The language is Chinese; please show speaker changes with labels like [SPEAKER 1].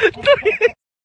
[SPEAKER 1] 对